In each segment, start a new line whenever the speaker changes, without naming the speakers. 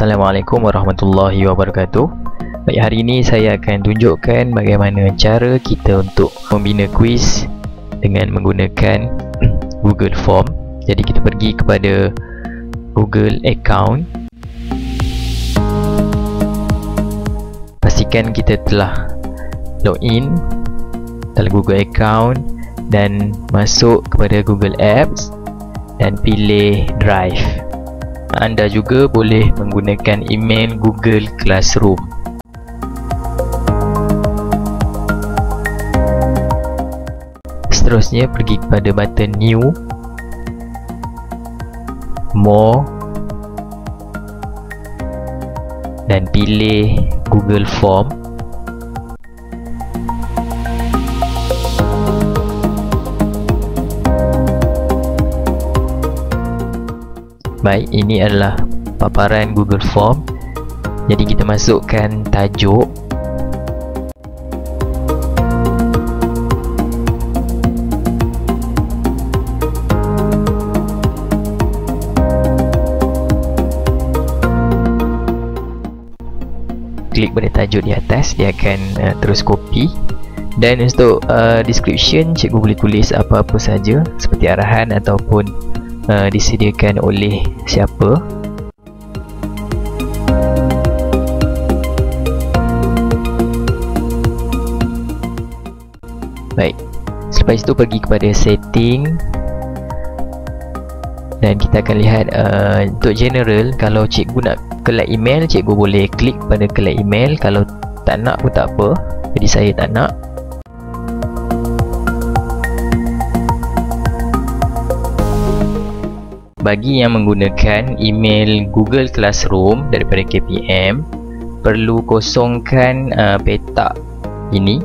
Assalamualaikum warahmatullahi wabarakatuh. Baik, hari ini saya akan tunjukkan bagaimana cara kita untuk membina kuis dengan menggunakan Google Form. Jadi kita pergi kepada Google Account. Pastikan kita telah login dalam Google Account dan masuk kepada Google Apps dan pilih Drive anda juga boleh menggunakan email Google Classroom. Seterusnya pergi kepada button New. More. Dan pilih Google Form Baik, ini adalah paparan Google Form. Jadi kita masukkan tajuk. Klik pada tajuk di atas, dia akan uh, terus copy. Dan untuk uh, description cikgu boleh tulis apa-apa saja seperti arahan ataupun uh, disediakan oleh siapa? Baik. Selepas itu pergi kepada setting. Dan kita akan lihat uh, untuk general kalau cikgu nak kelak email cikgu boleh klik pada kelak email. Kalau tak nak pun tak apa. Jadi saya tak nak bagi yang menggunakan email Google Classroom daripada KPM perlu kosongkan uh, petak ini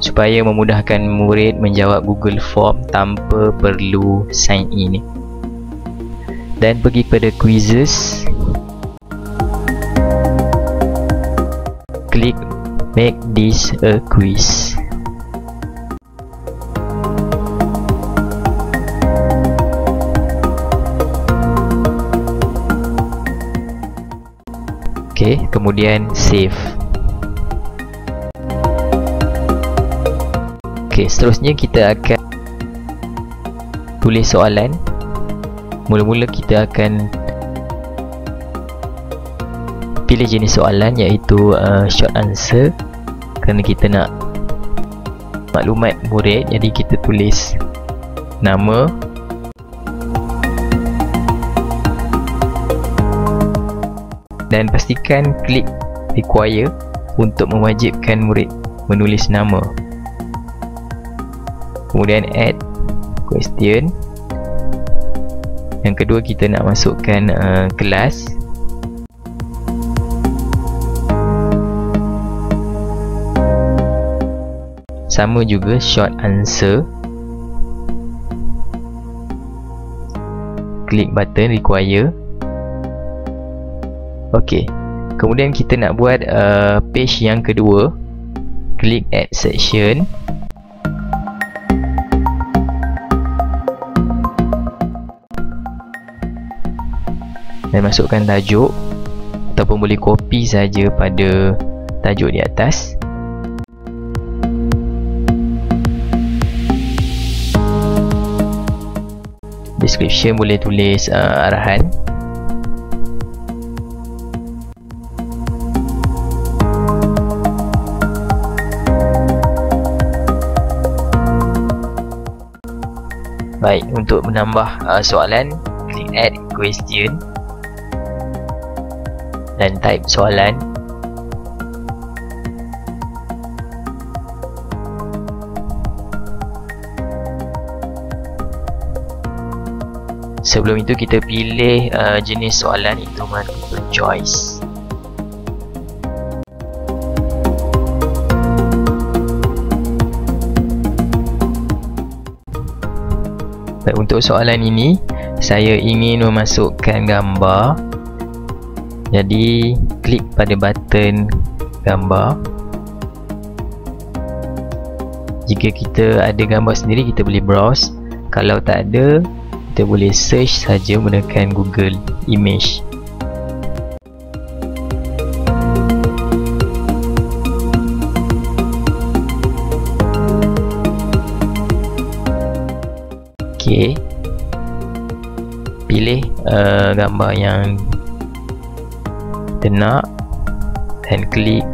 supaya memudahkan murid menjawab Google Form tanpa perlu sign in. Dan pergi kepada quizzes. Klik make this a quiz Okey, kemudian save. Okey, seterusnya kita akan tulis soalan. Mula-mula kita akan pilih jenis soalan iaitu uh, short answer kerana kita nak maklumat murid jadi kita tulis nama dan pastikan klik require untuk mewajibkan murid menulis nama. Kemudian add question. Yang kedua kita nak masukkan uh, kelas. Sama juga short answer. Klik button require Okey. Kemudian kita nak buat uh, page yang kedua. Klik add section. Dan masukkan tajuk ataupun boleh copy saja pada tajuk di atas. Description boleh tulis uh, arahan Baik, untuk menambah uh, soalan Klik add question. Dan type soalan. Sebelum itu kita pilih uh, jenis soalan itu multiple choice untuk soalan ini saya ingin memasukkan gambar. Jadi klik pada button gambar. Jika kita ada gambar sendiri kita boleh browse. Kalau tak ada kita boleh search saja menggunakan Google Image uh, gambar yang kita nak dan klik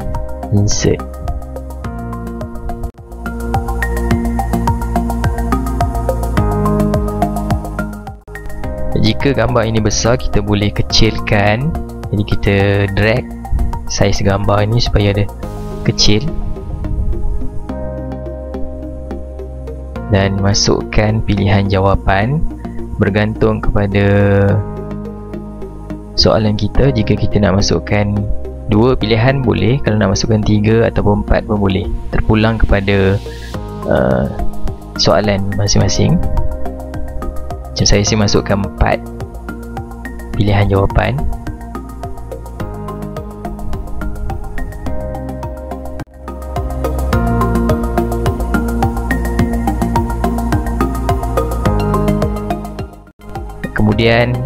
insert. Jika gambar ini besar kita boleh kecilkan. Jadi kita drag saiz gambar ini supaya dia kecil. Dan masukkan pilihan jawapan bergantung kepada soalan kita. Jika kita nak masukkan dua pilihan boleh kalau nak masukkan tiga ataupun empat pun boleh. Terpulang kepada uh, soalan masing-masing. Macam saya sih masukkan 4 pilihan jawapan kemudian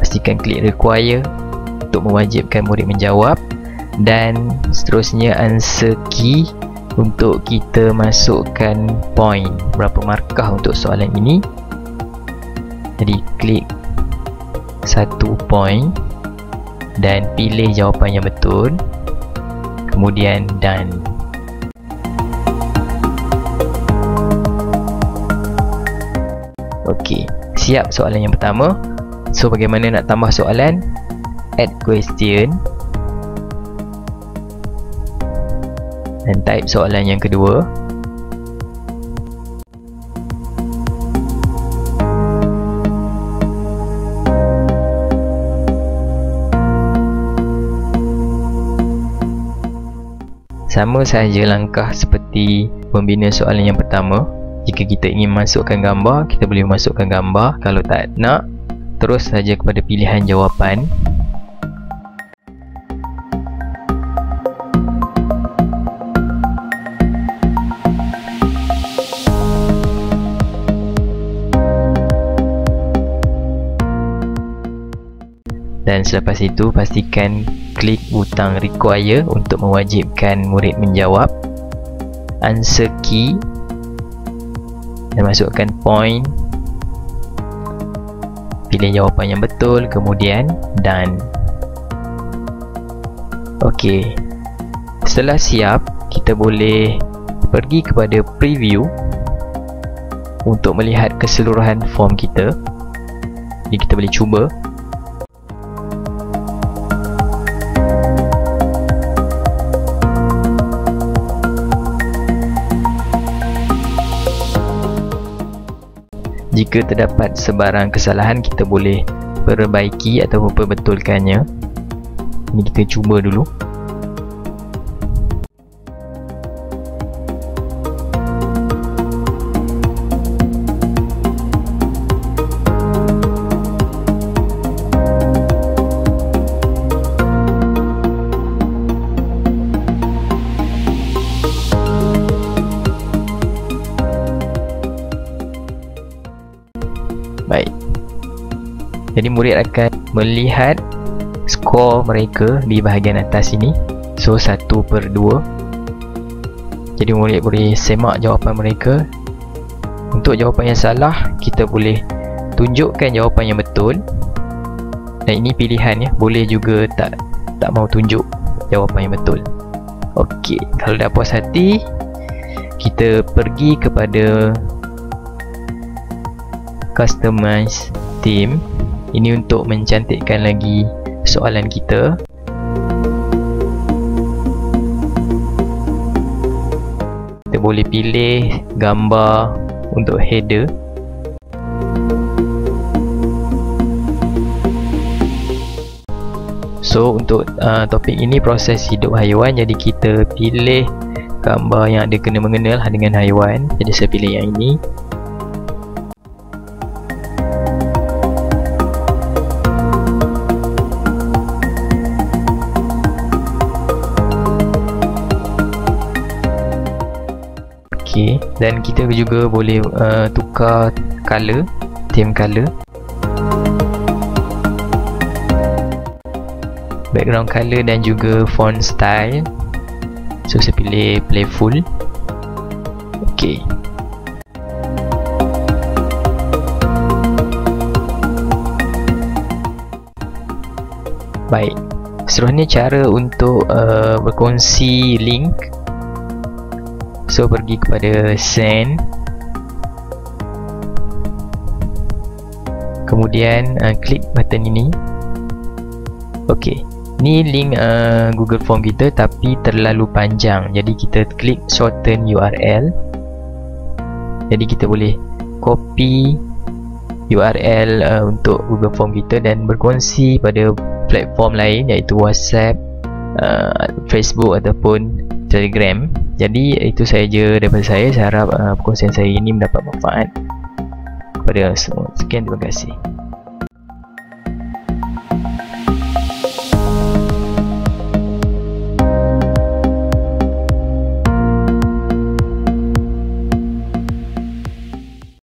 pastikan klik require untuk mewajibkan murid menjawab dan seterusnya answer key untuk kita masukkan point. Berapa markah untuk soalan ini? Jadi klik satu point dan pilih jawapan yang betul. Kemudian done. Ok siap soalan yang pertama so bagaimana nak tambah soalan? Add question. Dan type soalan yang kedua. Sama sahaja langkah seperti membina soalan yang pertama. Jika kita ingin masukkan gambar, kita boleh masukkan gambar. Kalau tak nak, terus saja kepada pilihan jawapan. Dan selepas itu pastikan klik butang require untuk mewajibkan murid menjawab. Answer key. Dan masukkan point pilih jawapan yang betul kemudian done ok setelah siap kita boleh pergi kepada preview untuk melihat keseluruhan form kita. Jadi kita boleh cuba jika terdapat sebarang kesalahan kita boleh perbaiki atau perbetulkannya. Ini kita cuba dulu Jadi murid akan melihat skor mereka di bahagian atas ini. So 1 per 2. Jadi murid boleh semak jawapan mereka. Untuk jawapan yang salah, kita boleh tunjukkan jawapan yang betul. Dan ini pilihan ya. Boleh juga tak tak mau tunjuk jawapan yang betul. Okey, kalau dah puas hati, kita pergi kepada customize theme ini untuk mencantikkan lagi soalan kita. Kita boleh pilih gambar untuk header. So untuk uh, topik ini proses hidup haiwan. Jadi kita pilih gambar yang ada kena mengenal dengan haiwan. Jadi saya pilih yang ini okey dan kita juga boleh uh, tukar color theme color background color dan juga font style. So saya pilih playful. Okey baik. Seterusnya cara untuk uh, berkongsi link so pergi kepada send kemudian uh, klik button ini. Ok ni link uh, google form kita tapi terlalu panjang. Jadi kita klik shorten url jadi kita boleh copy URL uh, untuk Google Form kita dan berkongsi pada platform lain iaitu WhatsApp, uh, Facebook ataupun Telegram. Jadi itu sahaja daripada saya. Saya harap uh, perkongsian saya ini mendapat manfaat kepada semua. Sekian terima kasih.